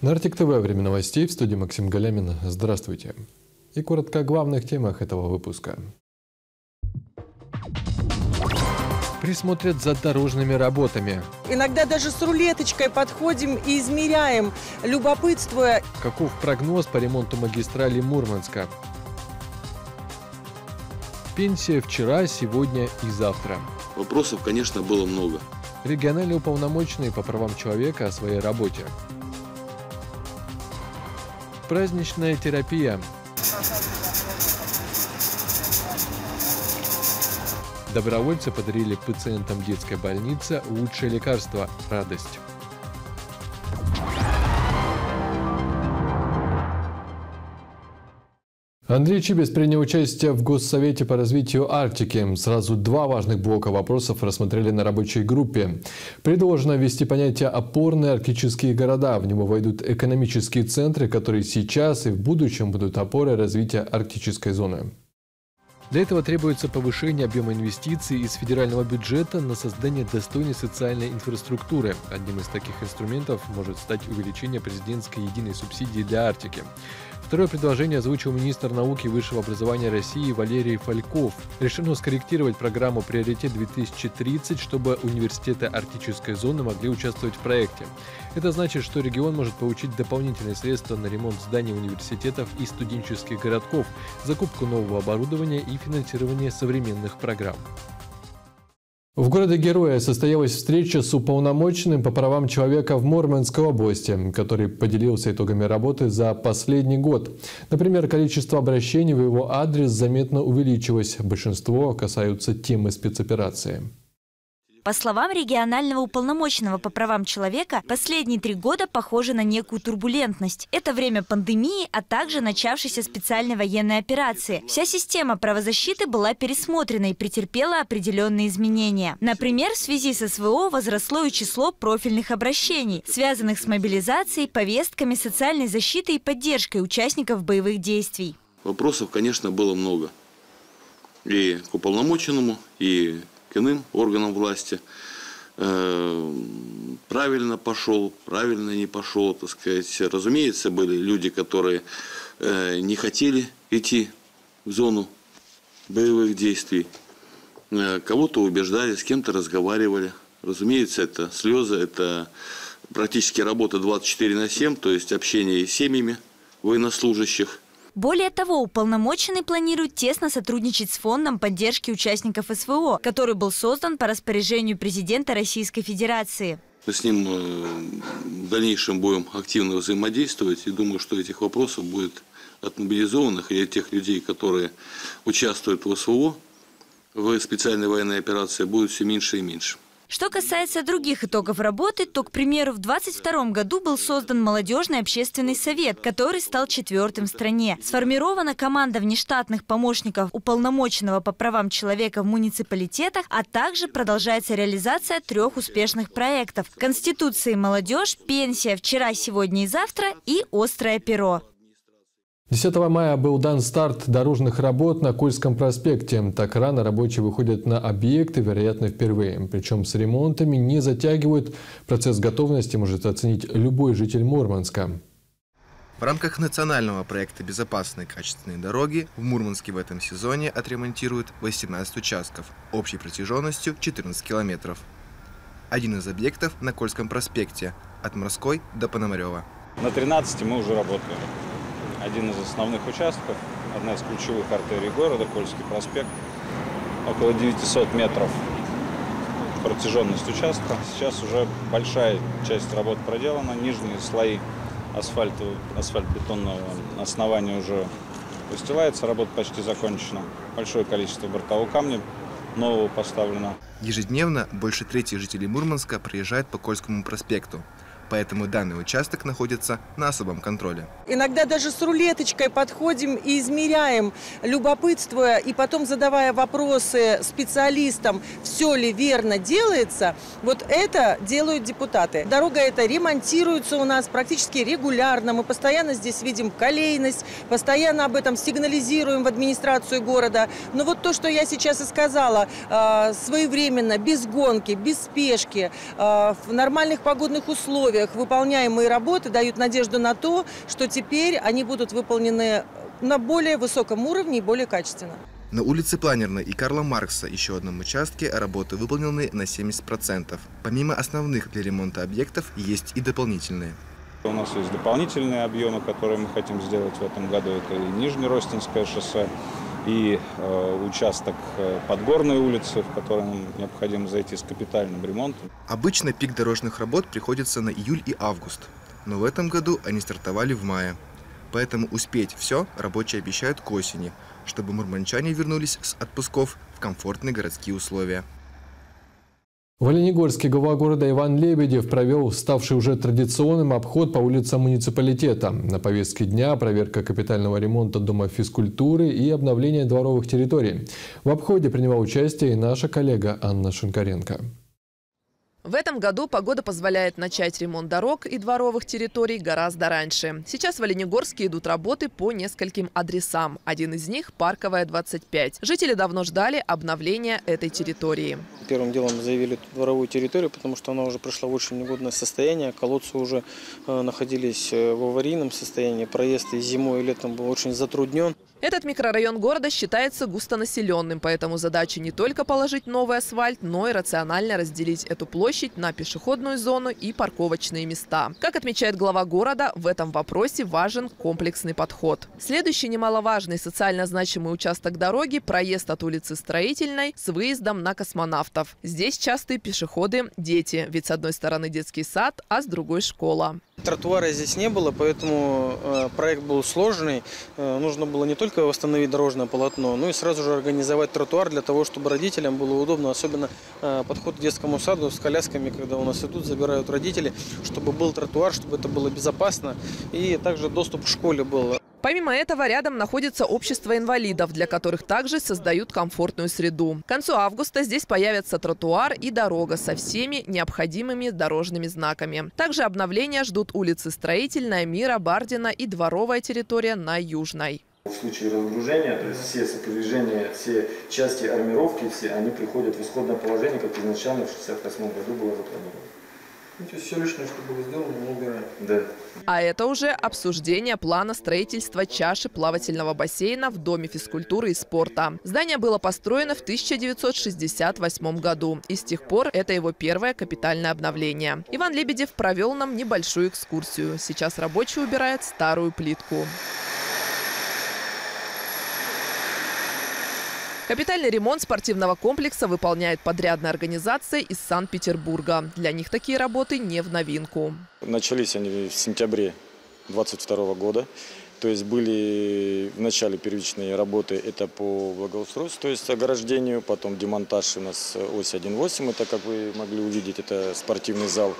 На Артик ТВ время новостей в студии Максим Галямин. Здравствуйте. И коротко о главных темах этого выпуска. Присмотрят за дорожными работами. Иногда даже с рулеточкой подходим и измеряем, любопытствуя. Каков прогноз по ремонту магистрали Мурманска? Пенсия вчера, сегодня и завтра. Вопросов, конечно, было много. Региональные уполномоченные по правам человека о своей работе. Праздничная терапия. Добровольцы подарили пациентам детской больницы лучшее лекарство – радость. Андрей Чибис принял участие в Госсовете по развитию Арктики. Сразу два важных блока вопросов рассмотрели на рабочей группе. Предложено ввести понятие «опорные арктические города». В него войдут экономические центры, которые сейчас и в будущем будут опорой развития арктической зоны. Для этого требуется повышение объема инвестиций из федерального бюджета на создание достойной социальной инфраструктуры. Одним из таких инструментов может стать увеличение президентской единой субсидии для Арктики. Второе предложение озвучил министр науки и высшего образования России Валерий Фальков. Решено скорректировать программу «Приоритет-2030», чтобы университеты арктической зоны могли участвовать в проекте. Это значит, что регион может получить дополнительные средства на ремонт зданий университетов и студенческих городков, закупку нового оборудования и финансирование современных программ. В городе Героя состоялась встреча с уполномоченным по правам человека в Мурманской области, который поделился итогами работы за последний год. Например, количество обращений в его адрес заметно увеличилось. Большинство касаются темы спецоперации. По словам регионального уполномоченного по правам человека, последние три года похожи на некую турбулентность. Это время пандемии, а также начавшейся специальной военной операции. Вся система правозащиты была пересмотрена и претерпела определенные изменения. Например, в связи с СВО возросло и число профильных обращений, связанных с мобилизацией, повестками, социальной защитой и поддержкой участников боевых действий. Вопросов, конечно, было много. И к уполномоченному, и иным органам власти. Э, правильно пошел, правильно не пошел, так сказать. Разумеется, были люди, которые э, не хотели идти в зону боевых действий. Э, кого-то убеждали, с кем-то разговаривали. Разумеется, это слезы, это практически работа 24 на 7, то есть общение с семьями военнослужащих – более того, уполномоченный планирует тесно сотрудничать с Фондом поддержки участников СВО, который был создан по распоряжению президента Российской Федерации. Мы с ним э, в дальнейшем будем активно взаимодействовать и думаю, что этих вопросов будет от мобилизованных и от тех людей, которые участвуют в СВО, в специальной военной операции, будет все меньше и меньше. Что касается других итогов работы, то, к примеру, в 2022 году был создан молодежный общественный совет, который стал четвертым в стране. Сформирована команда внештатных помощников уполномоченного по правам человека в муниципалитетах, а также продолжается реализация трех успешных проектов – Конституции молодежь, пенсия вчера, сегодня и завтра и острое перо. 10 мая был дан старт дорожных работ на Кольском проспекте. Так рано рабочие выходят на объекты, вероятно, впервые. Причем с ремонтами не затягивают. Процесс готовности может оценить любой житель Мурманска. В рамках национального проекта «Безопасные качественные дороги» в Мурманске в этом сезоне отремонтируют 18 участков общей протяженностью 14 километров. Один из объектов на Кольском проспекте от Морской до Пономарева. На 13 мы уже работаем один из основных участков, одна из ключевых артерий города, Кольский проспект, около 900 метров протяженность участка. Сейчас уже большая часть работ проделана, нижние слои асфальта, асфальт-бетонного основания уже выстилается, работа почти закончена. Большое количество бортового камня нового поставлено. Ежедневно больше трети жителей Мурманска проезжают по Кольскому проспекту. Поэтому данный участок находится на особом контроле. Иногда даже с рулеточкой подходим и измеряем, любопытствуя и потом задавая вопросы специалистам, все ли верно делается. Вот это делают депутаты. Дорога эта ремонтируется у нас практически регулярно. Мы постоянно здесь видим колейность, постоянно об этом сигнализируем в администрацию города. Но вот то, что я сейчас и сказала, э, своевременно, без гонки, без спешки, э, в нормальных погодных условиях выполняемые работы дают надежду на то, что теперь они будут выполнены на более высоком уровне и более качественно. На улице Планерной и Карла Маркса, еще одном участке, работы выполнены на 70%. Помимо основных для ремонта объектов, есть и дополнительные. У нас есть дополнительные объемы, которые мы хотим сделать в этом году. Это и Нижнеростинское шоссе, и э, участок э, Подгорной улицы, в который нам необходимо зайти с капитальным ремонтом. Обычно пик дорожных работ приходится на июль и август, но в этом году они стартовали в мае. Поэтому успеть все рабочие обещают к осени, чтобы мурманчане вернулись с отпусков в комфортные городские условия. В Оленегорске глава города Иван Лебедев провел ставший уже традиционным обход по улицам муниципалитета. На повестке дня проверка капитального ремонта Дома физкультуры и обновление дворовых территорий. В обходе принимала участие и наша коллега Анна Шинкаренко. В этом году погода позволяет начать ремонт дорог и дворовых территорий гораздо раньше. Сейчас в Оленегорске идут работы по нескольким адресам. Один из них – Парковая, 25. Жители давно ждали обновления этой территории. Первым делом заявили дворовую территорию, потому что она уже пришла в очень негодное состояние. Колодцы уже э, находились э, в аварийном состоянии. Проезд и зимой, и летом был очень затруднен. Этот микрорайон города считается густонаселенным, поэтому задача не только положить новый асфальт, но и рационально разделить эту площадь на пешеходную зону и парковочные места. Как отмечает глава города, в этом вопросе важен комплексный подход. Следующий немаловажный социально значимый участок дороги – проезд от улицы Строительной с выездом на космонавтов. Здесь частые пешеходы – дети, ведь с одной стороны детский сад, а с другой – школа. Тротуара здесь не было, поэтому э, проект был сложный. Э, нужно было не только восстановить дорожное полотно, но и сразу же организовать тротуар для того, чтобы родителям было удобно, особенно э, подход к детскому саду с колясками, когда у нас идут, забирают родители, чтобы был тротуар, чтобы это было безопасно и также доступ к школе был. Помимо этого, рядом находится общество инвалидов, для которых также создают комфортную среду. К концу августа здесь появятся тротуар и дорога со всеми необходимыми дорожными знаками. Также обновления ждут улицы Строительная, Мира, Бардина и дворовая территория на Южной. В случае разгружения, то есть все сопровождения, все части армировки, все они приходят в исходное положение, как изначально в 1968 году было запланировано. Ну, то есть все лишнее, что было сделано, мы убираем. Да. А это уже обсуждение плана строительства чаши плавательного бассейна в Доме физкультуры и спорта. Здание было построено в 1968 году. И с тех пор это его первое капитальное обновление. Иван Лебедев провел нам небольшую экскурсию. Сейчас рабочий убирает старую плитку. Капитальный ремонт спортивного комплекса выполняет подрядная организация из Санкт-Петербурга. Для них такие работы не в новинку. Начались они в сентябре 2022 года. То есть были в начале первичные работы, это по благоустройству, то есть ограждению, потом демонтаж у нас ось 1.8, это, как вы могли увидеть, это спортивный зал.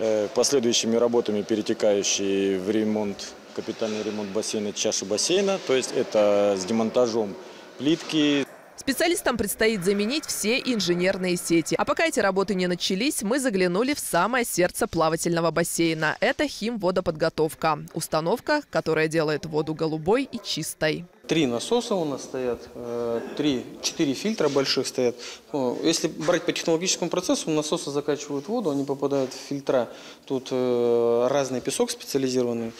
Э, последующими работами, перетекающие в ремонт, капитальный ремонт бассейна, чаши бассейна, то есть это с демонтажом плитки, Специалистам предстоит заменить все инженерные сети. А пока эти работы не начались, мы заглянули в самое сердце плавательного бассейна. Это химводоподготовка. Установка, которая делает воду голубой и чистой. Три насоса у нас стоят, э, три, четыре фильтра больших стоят. Если брать по технологическому процессу, насосы закачивают воду, они попадают в фильтра. Тут э, разный песок специализированный.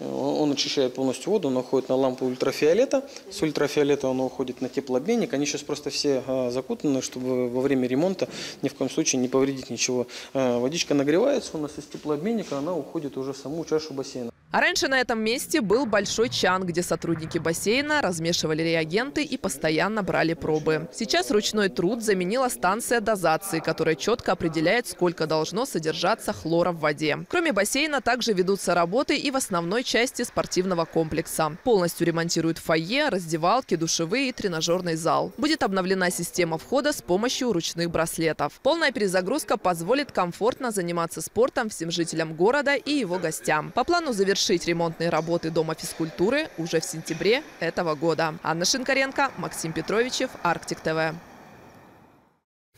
Он очищает полностью воду, он уходит на лампу ультрафиолета. С ультрафиолета он уходит на теплообменник. Они сейчас просто все а, закутаны, чтобы во время ремонта ни в коем случае не повредить ничего. А, водичка нагревается у нас из теплообменника, она уходит уже в саму чашу бассейна. А раньше на этом месте был большой чан, где сотрудники бассейна размешивали реагенты и постоянно брали пробы. Сейчас ручной труд заменила станция дозации, которая четко определяет, сколько должно содержаться хлора в воде. Кроме бассейна также ведутся работы и в основной части спортивного комплекса. Полностью ремонтируют фойе, раздевалки, душевые и тренажерный зал. Будет обновлена система входа с помощью ручных браслетов. Полная перезагрузка позволит комфортно заниматься спортом всем жителям города и его гостям. По плану завершить ремонтные работы Дома физкультуры уже в сентябре этого года. Анна Шинкаренко, Максим Петровичев, Арктик ТВ.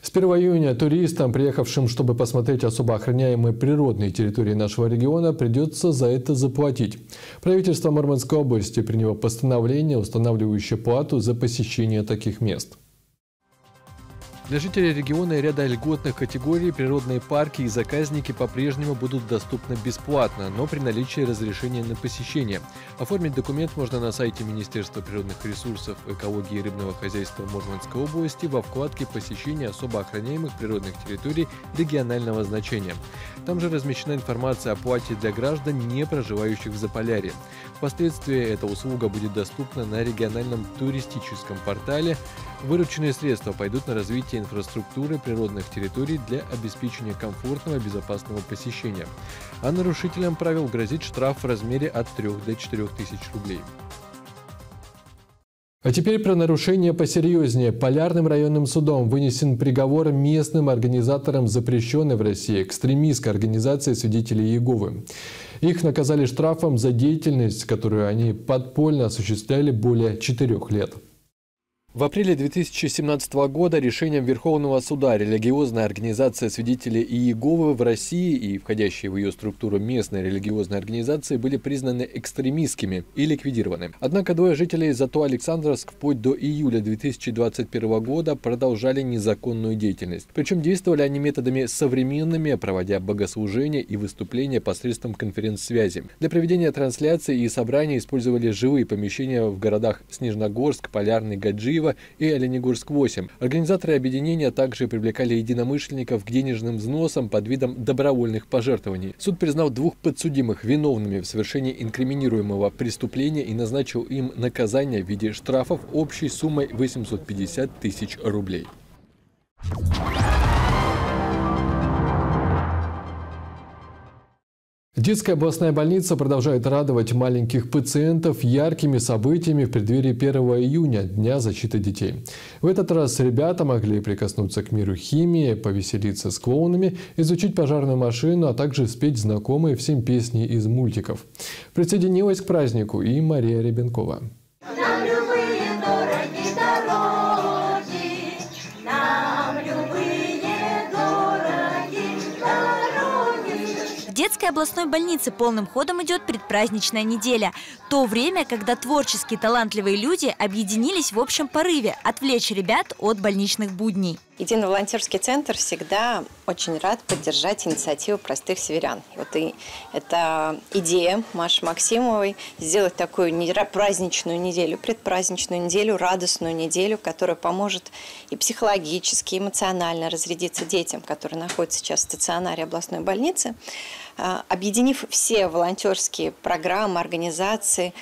С 1 июня туристам, приехавшим, чтобы посмотреть особо охраняемые природные территории нашего региона, придется за это заплатить. Правительство Мурманской области приняло постановление, устанавливающее плату за посещение таких мест. Для жителей региона и ряда льготных категорий природные парки и заказники по-прежнему будут доступны бесплатно, но при наличии разрешения на посещение. Оформить документ можно на сайте Министерства природных ресурсов, экологии и рыбного хозяйства Мурманской области во вкладке «Посещение особо охраняемых природных территорий регионального значения». Там же размещена информация о плате для граждан, не проживающих в Заполярье. Впоследствии эта услуга будет доступна на региональном туристическом портале. Вырученные средства пойдут на развитие инфраструктуры природных территорий для обеспечения комфортного безопасного посещения. А нарушителям правил грозит штраф в размере от 3 до 4 тысяч рублей. А теперь про нарушение посерьезнее. Полярным районным судом вынесен приговор местным организаторам запрещенной в России экстремистской организации свидетелей Иеговы. Их наказали штрафом за деятельность, которую они подпольно осуществляли более четырех лет. В апреле 2017 года решением Верховного суда религиозная организация свидетелей Иеговы в России и входящие в ее структуру местные религиозные организации были признаны экстремистскими и ликвидированы. Однако двое жителей Зато Александровск вплоть до июля 2021 года продолжали незаконную деятельность. Причем действовали они методами современными, проводя богослужения и выступления посредством конференц-связи. Для проведения трансляций и собраний использовали живые помещения в городах Снежногорск, Полярный, Гаджиево, Киева и Оленегорск-8. Организаторы объединения также привлекали единомышленников к денежным взносам под видом добровольных пожертвований. Суд признал двух подсудимых виновными в совершении инкриминируемого преступления и назначил им наказание в виде штрафов общей суммой 850 тысяч рублей. Детская областная больница продолжает радовать маленьких пациентов яркими событиями в преддверии 1 июня, Дня защиты детей. В этот раз ребята могли прикоснуться к миру химии, повеселиться с клоунами, изучить пожарную машину, а также спеть знакомые всем песни из мультиков. Присоединилась к празднику и Мария Ребенкова. Детской областной больнице полным ходом идет предпраздничная неделя. То время, когда творческие талантливые люди объединились в общем порыве отвлечь ребят от больничных будней. Единый волонтерский центр всегда очень рад поддержать инициативу простых северян. Вот и это идея Маши Максимовой сделать такую праздничную неделю, предпраздничную неделю, радостную неделю, которая поможет и психологически, и эмоционально разрядиться детям, которые находятся сейчас в стационаре областной больницы, объединив все волонтерские программы, организации,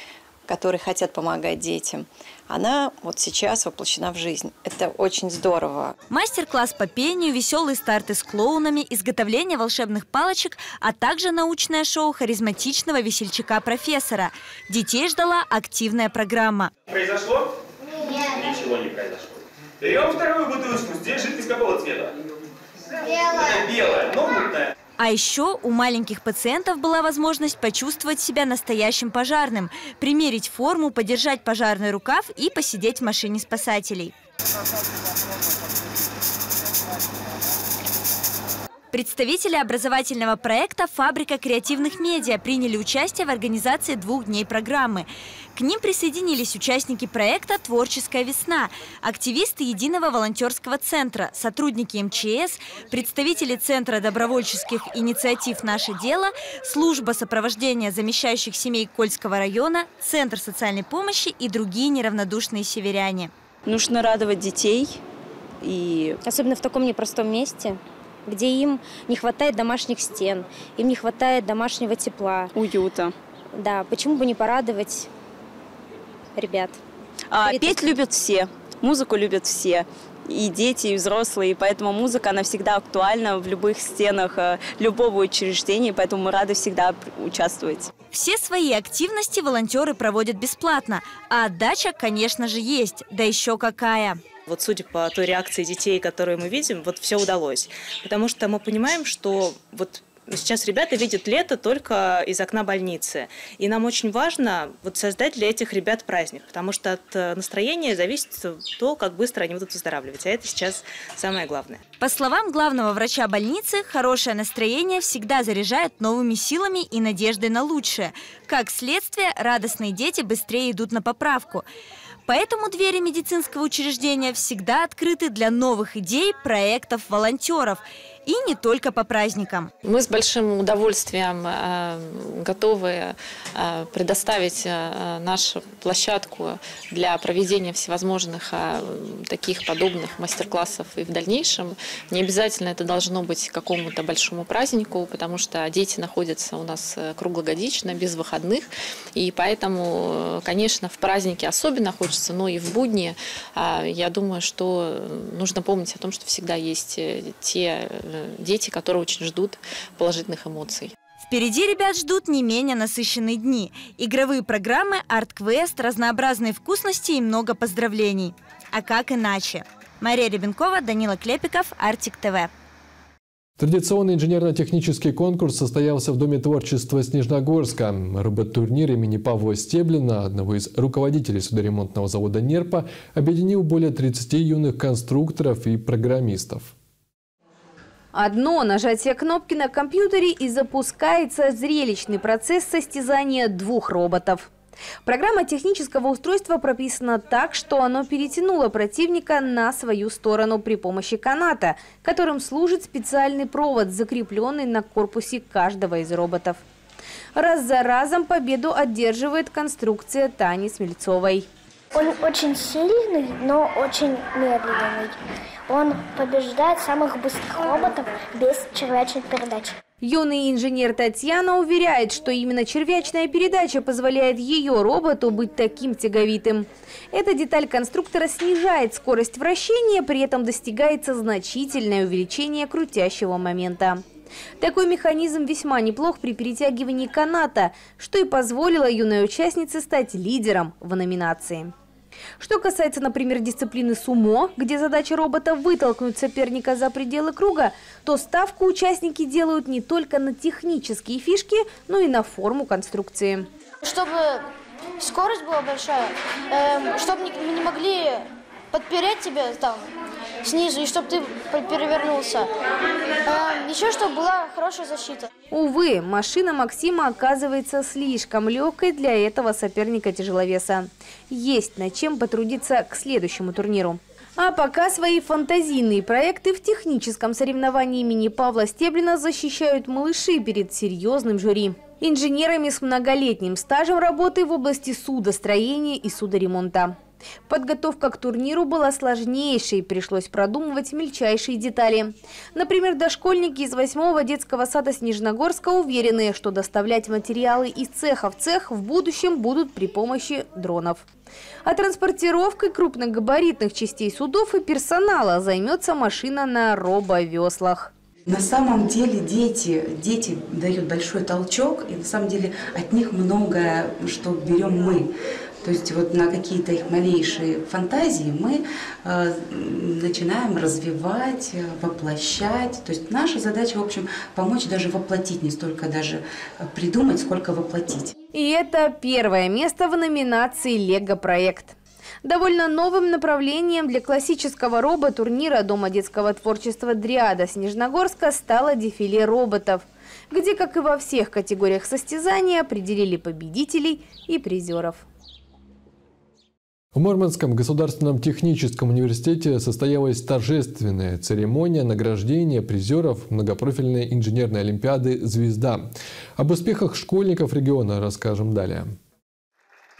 которые хотят помогать детям – она вот сейчас воплощена в жизнь. Это очень здорово. Мастер-класс по пению, веселые старты с клоунами, изготовление волшебных палочек, а также научное шоу харизматичного весельчака-профессора. Детей ждала активная программа. Произошло? Нет. Ничего не произошло. Берем вторую бутылочку. Здесь жидкость какого цвета? Белая. Белая, но мутная. А еще у маленьких пациентов была возможность почувствовать себя настоящим пожарным, примерить форму, подержать пожарный рукав и посидеть в машине спасателей. Представители образовательного проекта «Фабрика креативных медиа» приняли участие в организации двух дней программы. К ним присоединились участники проекта «Творческая весна», активисты Единого волонтерского центра, сотрудники МЧС, представители Центра добровольческих инициатив «Наше дело», служба сопровождения замещающих семей Кольского района, Центр социальной помощи и другие неравнодушные северяне. Нужно радовать детей. И... Особенно в таком непростом месте где им не хватает домашних стен, им не хватает домашнего тепла. Уюта. Да, почему бы не порадовать ребят? А, петь любят все, музыку любят все и дети, и взрослые, поэтому музыка, она всегда актуальна в любых стенах э, любого учреждения, поэтому мы рады всегда участвовать. Все свои активности волонтеры проводят бесплатно, а отдача, конечно же, есть, да еще какая. Вот судя по той реакции детей, которые мы видим, вот все удалось. Потому что мы понимаем, что вот Сейчас ребята видят лето только из окна больницы. И нам очень важно вот создать для этих ребят праздник, потому что от э, настроения зависит то, как быстро они будут выздоравливать. А это сейчас самое главное. По словам главного врача больницы, хорошее настроение всегда заряжает новыми силами и надеждой на лучшее. Как следствие, радостные дети быстрее идут на поправку. Поэтому двери медицинского учреждения всегда открыты для новых идей, проектов, волонтеров – и не только по праздникам. Мы с большим удовольствием э, готовы э, предоставить э, нашу площадку для проведения всевозможных таких подобных мастер-классов и в дальнейшем. Не обязательно это должно быть какому-то большому празднику, потому что дети находятся у нас круглогодично, без выходных. И поэтому, конечно, в празднике особенно хочется, но и в будни, я думаю, что нужно помнить о том, что всегда есть те дети, которые очень ждут положительных эмоций. Впереди ребят ждут не менее насыщенные дни. Игровые программы, арт-квест, разнообразные вкусности и много поздравлений. А как иначе? Мария Ребенкова, Данила Клепиков, Артик ТВ. Традиционный инженерно-технический конкурс состоялся в Доме творчества Снежногорска. Робот-турнир имени Павла Стеблина, одного из руководителей судоремонтного завода «Нерпа», объединил более 30 юных конструкторов и программистов. Одно нажатие кнопки на компьютере и запускается зрелищный процесс состязания двух роботов. Программа технического устройства прописана так, что оно перетянуло противника на свою сторону при помощи каната, которым служит специальный провод, закрепленный на корпусе каждого из роботов. Раз за разом победу одерживает конструкция Тани Смельцовой. Он очень сильный, но очень медленный. Он побеждает самых быстрых роботов без червячной передачи. Юный инженер Татьяна уверяет, что именно червячная передача позволяет ее роботу быть таким тяговитым. Эта деталь конструктора снижает скорость вращения, при этом достигается значительное увеличение крутящего момента. Такой механизм весьма неплох при перетягивании каната, что и позволило юной участнице стать лидером в номинации. Что касается, например, дисциплины сумо, где задача робота вытолкнуть соперника за пределы круга, то ставку участники делают не только на технические фишки, но и на форму конструкции. Чтобы скорость была большая, э, чтобы не, не могли подпереть тебя там снизу, и чтобы ты перевернулся. Э, еще чтобы была хорошая защита. Увы, машина Максима оказывается слишком легкой для этого соперника-тяжеловеса. Есть над чем потрудиться к следующему турниру. А пока свои фантазийные проекты в техническом соревновании имени Павла Стеблина защищают малыши перед серьезным жюри. Инженерами с многолетним стажем работы в области судостроения и судоремонта. Подготовка к турниру была сложнейшей, пришлось продумывать мельчайшие детали. Например, дошкольники из 8-го детского сада Снежногорска уверены, что доставлять материалы из цеха в цех в будущем будут при помощи дронов. А транспортировкой крупногабаритных частей судов и персонала займется машина на робовеслах. На самом деле дети, дети дают большой толчок, и на самом деле от них многое, что берем мы. То есть вот на какие-то их малейшие фантазии мы э, начинаем развивать, э, воплощать. То есть наша задача, в общем, помочь даже воплотить, не столько даже придумать, сколько воплотить. И это первое место в номинации «Лего-проект». Довольно новым направлением для классического робо-турнира Дома детского творчества «Дриада» Снежногорска стало дефиле роботов, где, как и во всех категориях состязания, определили победителей и призеров. В Мурманском государственном техническом университете состоялась торжественная церемония награждения призеров многопрофильной инженерной олимпиады «Звезда». Об успехах школьников региона расскажем далее.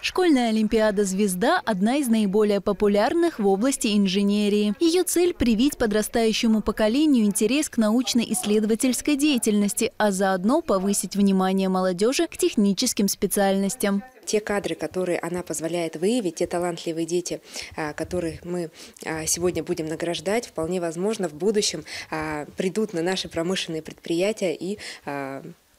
Школьная олимпиада «Звезда» – одна из наиболее популярных в области инженерии. Ее цель – привить подрастающему поколению интерес к научно-исследовательской деятельности, а заодно повысить внимание молодежи к техническим специальностям те кадры, которые она позволяет выявить, те талантливые дети, а, которых мы а, сегодня будем награждать, вполне возможно в будущем а, придут на наши промышленные предприятия и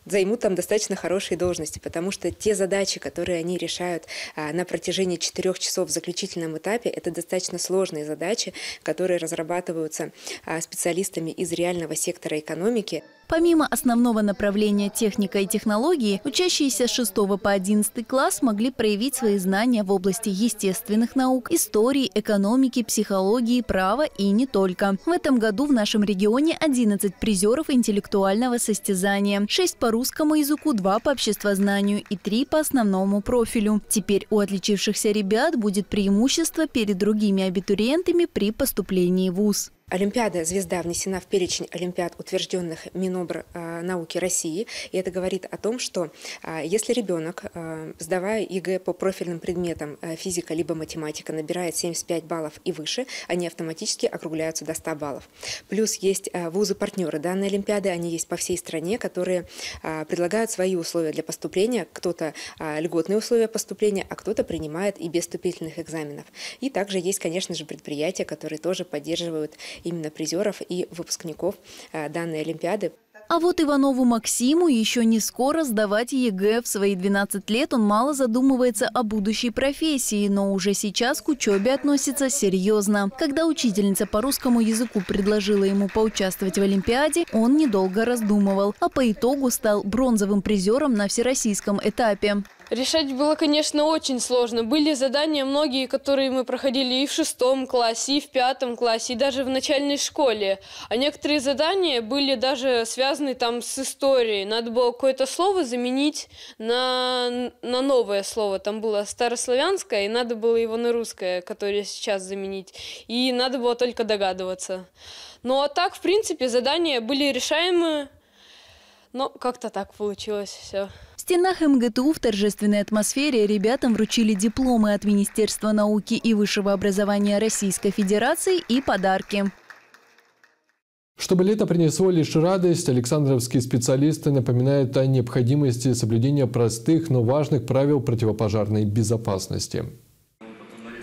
займут там достаточно хорошие должности, потому что те задачи, которые они решают на протяжении четырех часов в заключительном этапе, это достаточно сложные задачи, которые разрабатываются специалистами из реального сектора экономики. Помимо основного направления техника и технологии, учащиеся с 6 по 11 класс могли проявить свои знания в области естественных наук, истории, экономики, психологии, права и не только. В этом году в нашем регионе 11 призеров интеллектуального состязания, 6 по русскому языку, 2 по обществознанию и 3 по основному профилю. Теперь у отличившихся ребят будет преимущество перед другими абитуриентами при поступлении в ВУЗ. Олимпиада «Звезда» внесена в перечень олимпиад, утвержденных Минобр э, России. И это говорит о том, что э, если ребенок, э, сдавая ЕГЭ по профильным предметам физика либо математика, набирает 75 баллов и выше, они автоматически округляются до 100 баллов. Плюс есть вузы-партнеры данной Олимпиады, они есть по всей стране, которые предлагают свои условия для поступления. Кто-то льготные условия поступления, а кто-то принимает и без вступительных экзаменов. И также есть, конечно же, предприятия, которые тоже поддерживают именно призеров и выпускников э, данной Олимпиады. А вот Иванову Максиму еще не скоро сдавать ЕГЭ. В свои 12 лет он мало задумывается о будущей профессии, но уже сейчас к учебе относится серьезно. Когда учительница по русскому языку предложила ему поучаствовать в Олимпиаде, он недолго раздумывал, а по итогу стал бронзовым призером на всероссийском этапе. Решать было, конечно, очень сложно. Были задания многие, которые мы проходили и в шестом классе, и в пятом классе, и даже в начальной школе. А некоторые задания были даже связаны там с историей. Надо было какое-то слово заменить на, на новое слово. Там было старославянское, и надо было его на русское, которое сейчас заменить. И надо было только догадываться. Ну а так, в принципе, задания были решаемые. Но как-то так получилось все стенах МГТУ в торжественной атмосфере ребятам вручили дипломы от Министерства науки и высшего образования Российской Федерации и подарки. Чтобы лето принесло лишь радость, Александровские специалисты напоминают о необходимости соблюдения простых, но важных правил противопожарной безопасности.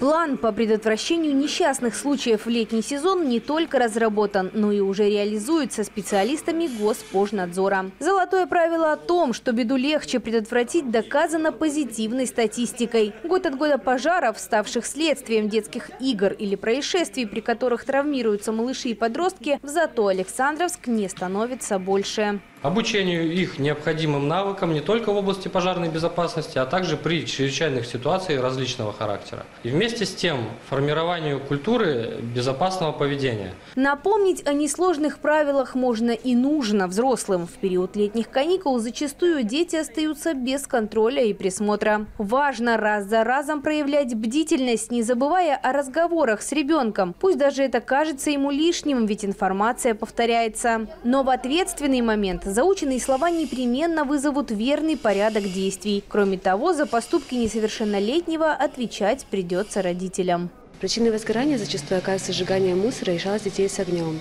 План по предотвращению несчастных случаев в летний сезон не только разработан, но и уже реализуется специалистами Госпожнадзора. Золотое правило о том, что беду легче предотвратить, доказано позитивной статистикой. Год от года пожаров, ставших следствием детских игр или происшествий, при которых травмируются малыши и подростки, в зато Александровск не становится больше обучению их необходимым навыкам не только в области пожарной безопасности, а также при чрезвычайных ситуациях различного характера. И вместе с тем формированию культуры безопасного поведения. Напомнить о несложных правилах можно и нужно взрослым. В период летних каникул зачастую дети остаются без контроля и присмотра. Важно раз за разом проявлять бдительность, не забывая о разговорах с ребенком. Пусть даже это кажется ему лишним, ведь информация повторяется. Но в ответственный момент Заученные слова непременно вызовут верный порядок действий. Кроме того, за поступки несовершеннолетнего отвечать придется родителям. Причиной возгорания зачастую оказывается сжигание мусора и жалость детей с огнем.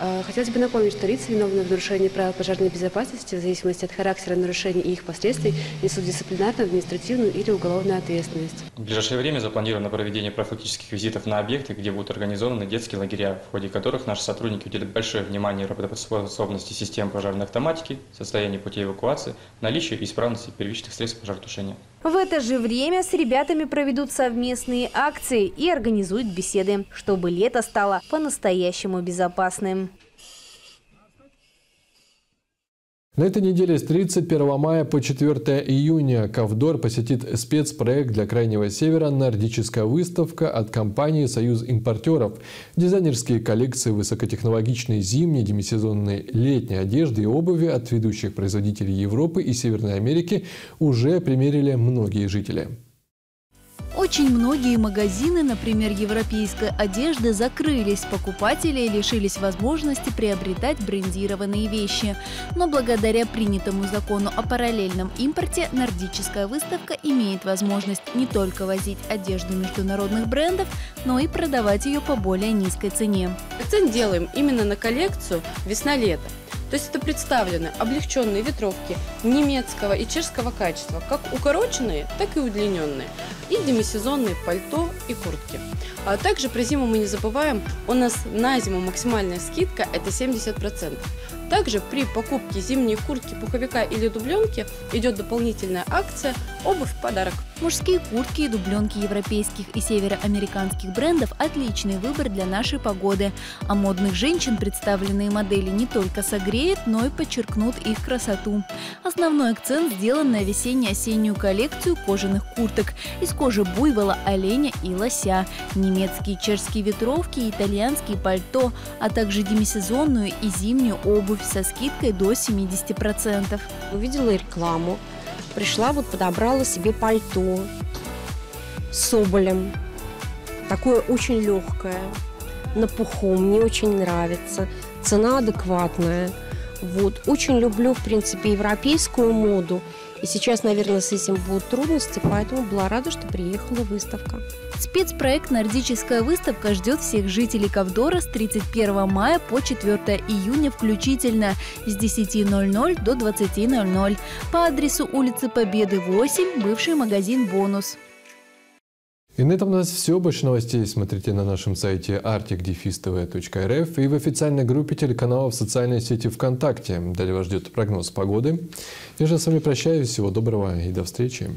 А, хотелось бы напомнить, что лица, виновные в нарушении правил пожарной безопасности, в зависимости от характера нарушений и их последствий, несут дисциплинарную, административную или уголовную ответственность. В ближайшее время запланировано проведение профилактических визитов на объекты, где будут организованы детские лагеря, в ходе которых наши сотрудники уделят большое внимание работоспособности систем пожарной автоматики, состоянию путей эвакуации, наличию и исправности первичных средств пожаротушения. В это же время с ребятами проведут совместные акции и организуют беседы, чтобы лето стало по-настоящему безопасным. На этой неделе с 31 мая по 4 июня Ковдор посетит спецпроект для Крайнего Севера «Нордическая выставка» от компании «Союз импортеров». Дизайнерские коллекции высокотехнологичной зимней, демисезонной летней одежды и обуви от ведущих производителей Европы и Северной Америки уже примерили многие жители. Очень многие магазины, например, европейской одежды, закрылись. Покупатели лишились возможности приобретать брендированные вещи. Но благодаря принятому закону о параллельном импорте нордическая выставка имеет возможность не только возить одежду международных брендов, но и продавать ее по более низкой цене. Акцент делаем именно на коллекцию весна-лето. То есть это представлены облегченные ветровки немецкого и чешского качества, как укороченные, так и удлиненные, и демисезонные пальто и куртки. А также про зиму мы не забываем, у нас на зиму максимальная скидка это 70%. Также при покупке зимней куртки, пуховика или дубленки идет дополнительная акция «Обувь в подарок». Мужские куртки и дубленки европейских и североамериканских брендов – отличный выбор для нашей погоды. А модных женщин представленные модели не только согреют, но и подчеркнут их красоту. Основной акцент сделан на весенне-осеннюю коллекцию кожаных курток из кожи буйвола, оленя и лося, немецкие чешские ветровки и итальянские пальто, а также демисезонную и зимнюю обувь со скидкой до 70%. Увидела рекламу, пришла, вот подобрала себе пальто с соболем. Такое очень легкое, на пуху, мне очень нравится. Цена адекватная. Вот. Очень люблю, в принципе, европейскую моду. И сейчас, наверное, с этим будут трудности, поэтому была рада, что приехала выставка. Спецпроект «Нордическая выставка» ждет всех жителей Ковдора с 31 мая по 4 июня включительно с 10.00 до 20.00 по адресу улицы Победы 8, бывший магазин «Бонус». И на этом у нас все. Больше новостей смотрите на нашем сайте articdefistv.rf и в официальной группе телеканала в социальной сети ВКонтакте. Далее вас ждет прогноз погоды. Я же с вами прощаюсь. Всего доброго и до встречи.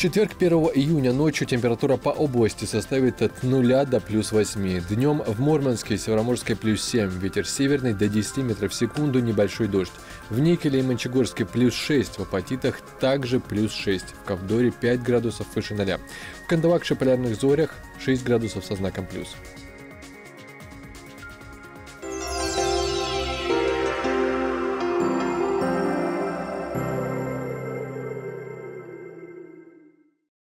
Четверг 1 июня ночью температура по области составит от 0 до плюс 8. Днем в Мурманске и Североморске плюс 7. Ветер северный до 10 метров в секунду, небольшой дождь. В Никеле и Мончегорске плюс 6. В Апатитах также плюс 6. В Ковдоре 5 градусов выше 0. В Кандавакше полярных зорях 6 градусов со знаком плюс.